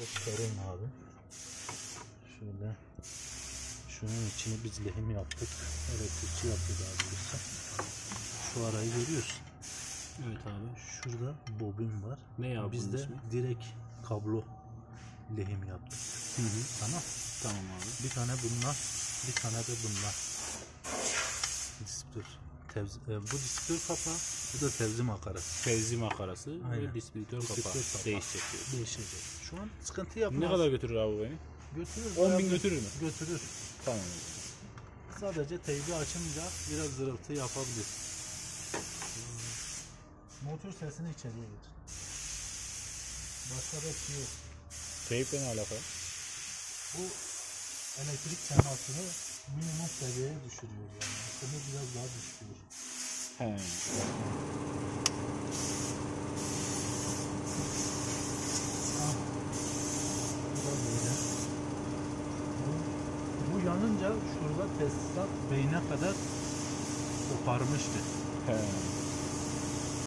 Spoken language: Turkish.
Şöyle çıkarayım abi. Şöyle. Şunun içini biz lehim yaptık. Elektrikçi yaptı daha doğrusu. Şu arayı görüyorsun. Evet abi. Şurada bobin var. Ne abi Biz de ismi? direkt kablo lehim yaptık. Hı hı. Tamam. Tamam abi. Bir tane bundan, bir tane de bundan. Dispür. Tevzi, e, bu dispür kapağı, bu da tevzi makarası. Fevzi makarası Aynen. ve distribütör Distribütör kapağı. kapağı. Değişecek diyor. Değişecek. Şu an sıkıntı yapmaz. Ne kadar götürür abi bu beni? Götürür. 10 bin götürür mü? Götürür. Tamam. Sadece teybi açınca biraz zırıltı yapabilir. Motor sesini içeriye getir. Başka da şey yok. Teyple ne alakalı? Bu elektrik temasını minimum seviyeye düşürüyor yani. Aslında biraz daha düşürüyor. He. Ah. Bu yanınca şurada tesisat beyne kadar koparmıştı. He.